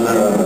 another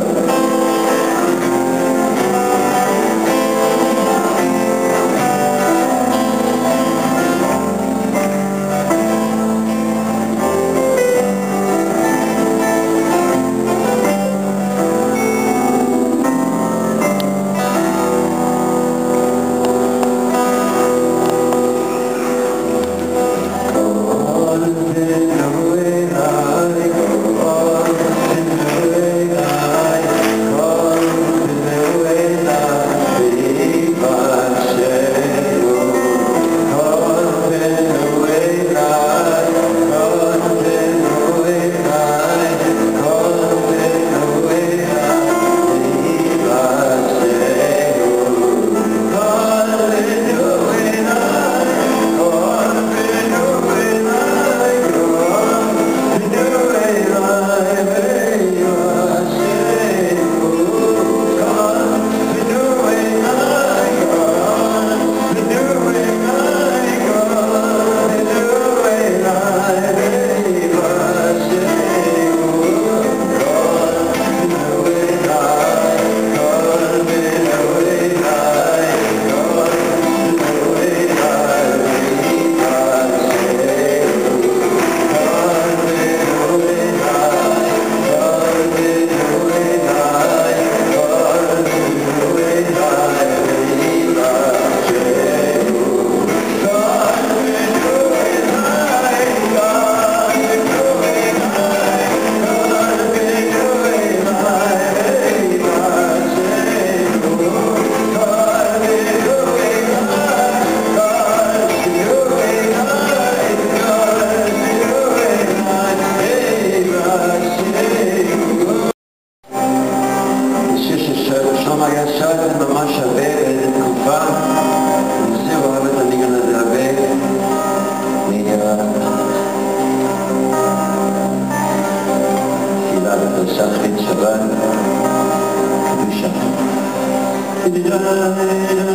Amen.